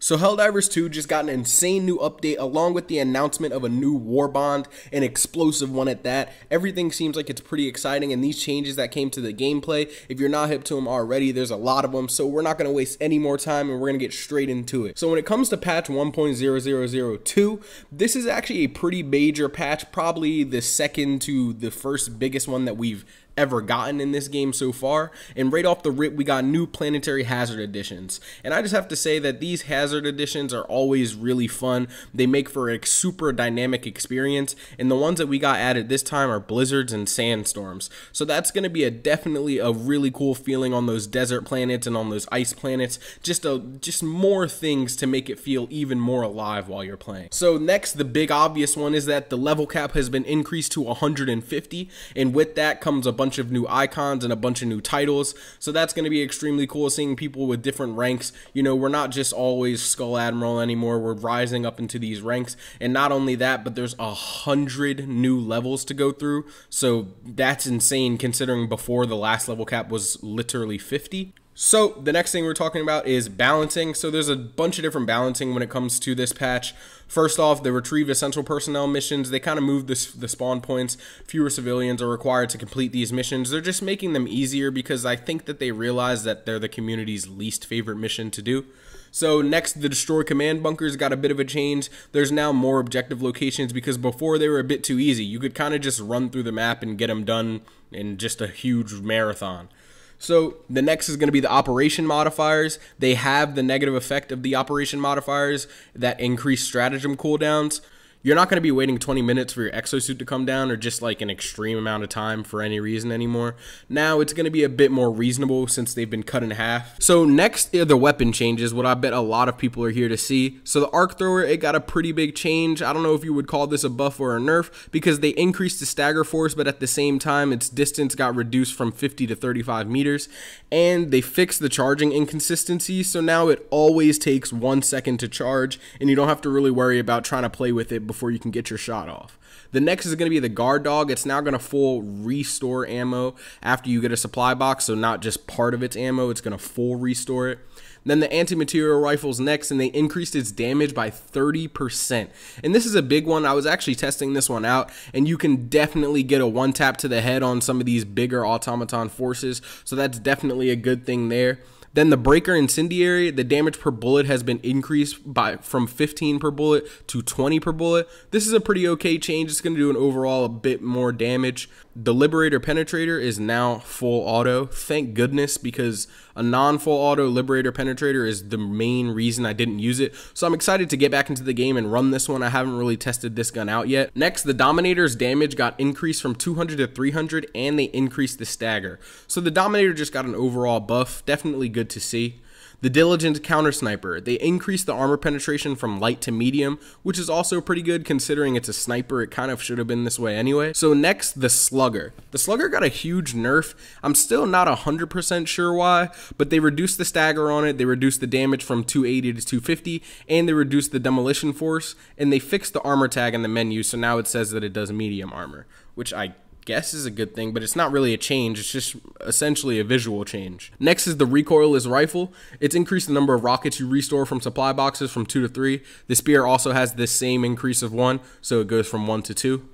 So Helldivers 2 just got an insane new update along with the announcement of a new war bond, an explosive one at that. Everything seems like it's pretty exciting and these changes that came to the gameplay, if you're not hip to them already, there's a lot of them. So we're not going to waste any more time and we're going to get straight into it. So when it comes to patch 1.0002, this is actually a pretty major patch, probably the second to the first biggest one that we've ever gotten in this game so far. And right off the rip, we got new planetary hazard additions. And I just have to say that these hazard additions are always really fun. They make for a super dynamic experience. And the ones that we got added this time are blizzards and sandstorms. So that's going to be a definitely a really cool feeling on those desert planets and on those ice planets. Just a just more things to make it feel even more alive while you're playing. So next, the big obvious one is that the level cap has been increased to 150. And with that comes a bunch bunch of new icons and a bunch of new titles. So that's going to be extremely cool seeing people with different ranks. You know, we're not just always Skull Admiral anymore. We're rising up into these ranks. And not only that, but there's a hundred new levels to go through. So that's insane considering before the last level cap was literally 50. So the next thing we're talking about is balancing. So there's a bunch of different balancing when it comes to this patch. First off, the retrieve essential personnel missions, they kind of move this, the spawn points. Fewer civilians are required to complete these missions. They're just making them easier because I think that they realize that they're the community's least favorite mission to do. So next, the destroy command bunkers got a bit of a change. There's now more objective locations because before they were a bit too easy. You could kind of just run through the map and get them done in just a huge marathon. So the next is going to be the operation modifiers. They have the negative effect of the operation modifiers that increase stratagem cooldowns you're not going to be waiting 20 minutes for your exosuit to come down or just like an extreme amount of time for any reason anymore. Now it's going to be a bit more reasonable since they've been cut in half. So next are the weapon changes, what I bet a lot of people are here to see. So the arc thrower, it got a pretty big change. I don't know if you would call this a buff or a nerf because they increased the stagger force, but at the same time, its distance got reduced from 50 to 35 meters. And they fixed the charging inconsistency, so now it always takes one second to charge, and you don't have to really worry about trying to play with it before you can get your shot off. The next is going to be the guard dog. It's now going to full restore ammo after you get a supply box, so not just part of its ammo, it's going to full restore it. Then the anti-material rifles next, and they increased its damage by 30%. And this is a big one. I was actually testing this one out, and you can definitely get a one tap to the head on some of these bigger automaton forces. So that's definitely a good thing there. Then the breaker incendiary, the damage per bullet has been increased by from 15 per bullet to 20 per bullet. This is a pretty okay change. It's going to do an overall a bit more damage. The liberator penetrator is now full auto. Thank goodness because a non-full auto liberator penetrator is the main reason I didn't use it. So I'm excited to get back into the game and run this one. I haven't really tested this gun out yet. Next, the Dominator's damage got increased from 200 to 300 and they increased the stagger. So the Dominator just got an overall buff. Definitely good to see. The Diligent Counter Sniper, they increased the armor penetration from light to medium, which is also pretty good considering it's a sniper. It kind of should have been this way anyway. So next, the Slugger. The Slugger got a huge nerf. I'm still not 100% sure why, but they reduced the stagger on it, they reduced the damage from 280 to 250, and they reduced the demolition force, and they fixed the armor tag in the menu, so now it says that it does medium armor, which I guess is a good thing, but it's not really a change. It's just essentially a visual change. Next is the recoilless rifle. It's increased the number of rockets you restore from supply boxes from two to three. The spear also has this same increase of one, so it goes from one to two.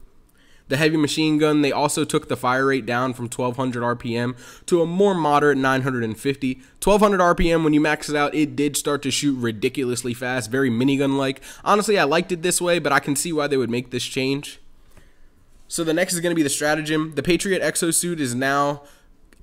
The heavy machine gun, they also took the fire rate down from 1200 RPM to a more moderate 950. 1200 RPM, when you max it out, it did start to shoot ridiculously fast, very minigun like. Honestly, I liked it this way, but I can see why they would make this change. So the next is going to be the stratagem. The Patriot exosuit is now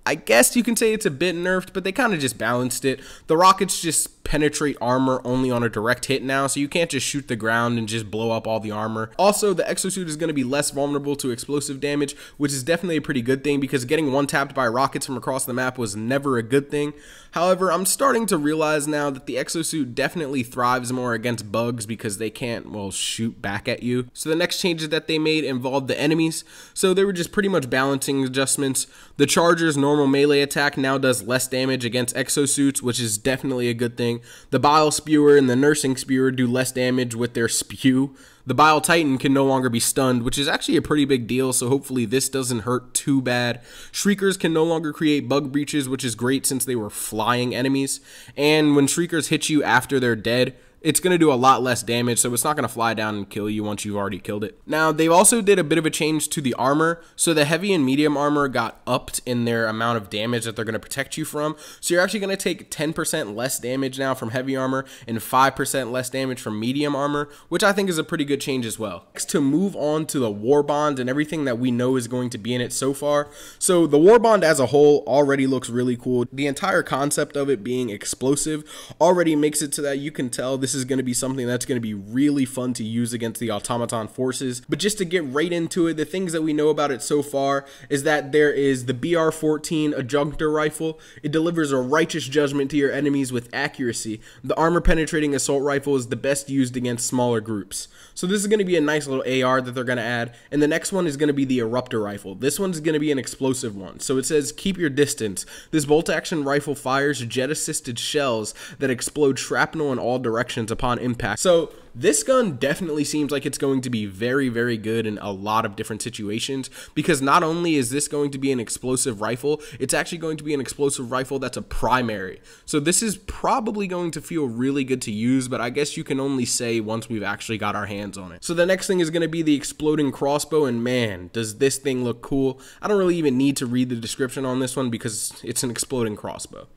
I guess you can say it's a bit nerfed, but they kind of just balanced it. The rockets just penetrate armor only on a direct hit now, so you can't just shoot the ground and just blow up all the armor. Also, the exosuit is going to be less vulnerable to explosive damage, which is definitely a pretty good thing because getting one tapped by rockets from across the map was never a good thing. However, I'm starting to realize now that the exosuit definitely thrives more against bugs because they can't, well, shoot back at you. So the next changes that they made involved the enemies, so they were just pretty much balancing adjustments. The Charger's normal melee attack now does less damage against exosuits, which is definitely a good thing. The Bile Spewer and the Nursing Spewer do less damage with their spew. The Bile Titan can no longer be stunned, which is actually a pretty big deal, so hopefully this doesn't hurt too bad. Shriekers can no longer create bug breaches, which is great since they were flying enemies. And when Shriekers hit you after they're dead, it's going to do a lot less damage, so it's not going to fly down and kill you once you've already killed it. Now, they also did a bit of a change to the armor, so the heavy and medium armor got upped in their amount of damage that they're going to protect you from. So you're actually going to take 10% less damage now from heavy armor and 5% less damage from medium armor, which I think is a pretty good change as well. Next, to move on to the war bond and everything that we know is going to be in it so far. So the war bond as a whole already looks really cool. The entire concept of it being explosive already makes it so that you can tell this is going to be something that's going to be really fun to use against the automaton forces. But just to get right into it, the things that we know about it so far is that there is the BR-14 adjudicator rifle. It delivers a righteous judgment to your enemies with accuracy. The armor penetrating assault rifle is the best used against smaller groups. So this is going to be a nice little AR that they're going to add. And the next one is going to be the eruptor rifle. This one's going to be an explosive one. So it says keep your distance. This bolt action rifle fires jet assisted shells that explode shrapnel in all directions upon impact. So this gun definitely seems like it's going to be very, very good in a lot of different situations because not only is this going to be an explosive rifle, it's actually going to be an explosive rifle that's a primary. So this is probably going to feel really good to use, but I guess you can only say once we've actually got our hands on it. So the next thing is going to be the exploding crossbow, and man, does this thing look cool. I don't really even need to read the description on this one because it's an exploding crossbow.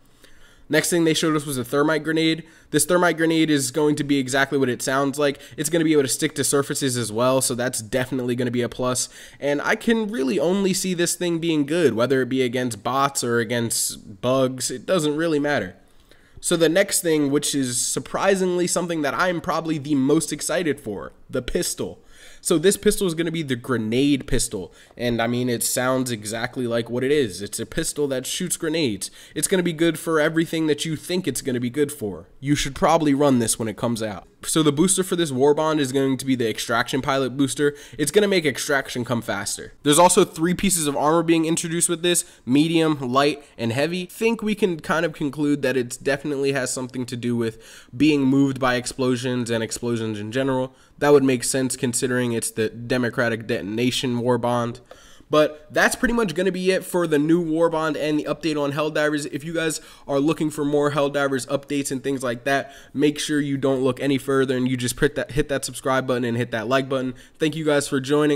Next thing they showed us was a thermite grenade. This thermite grenade is going to be exactly what it sounds like. It's going to be able to stick to surfaces as well, so that's definitely going to be a plus. And I can really only see this thing being good, whether it be against bots or against bugs. It doesn't really matter. So the next thing, which is surprisingly something that I'm probably the most excited for, the pistol. So this pistol is going to be the grenade pistol. And I mean, it sounds exactly like what it is. It's a pistol that shoots grenades. It's going to be good for everything that you think it's going to be good for. You should probably run this when it comes out. So the booster for this war bond is going to be the extraction pilot booster. It's going to make extraction come faster. There's also three pieces of armor being introduced with this, medium, light, and heavy. Think we can kind of conclude that it definitely has something to do with being moved by explosions and explosions in general. That would make sense considering it's the democratic detonation war bond. But that's pretty much going to be it for the new Warbond and the update on Helldivers. If you guys are looking for more Helldivers updates and things like that, make sure you don't look any further and you just hit that, hit that subscribe button and hit that like button. Thank you guys for joining.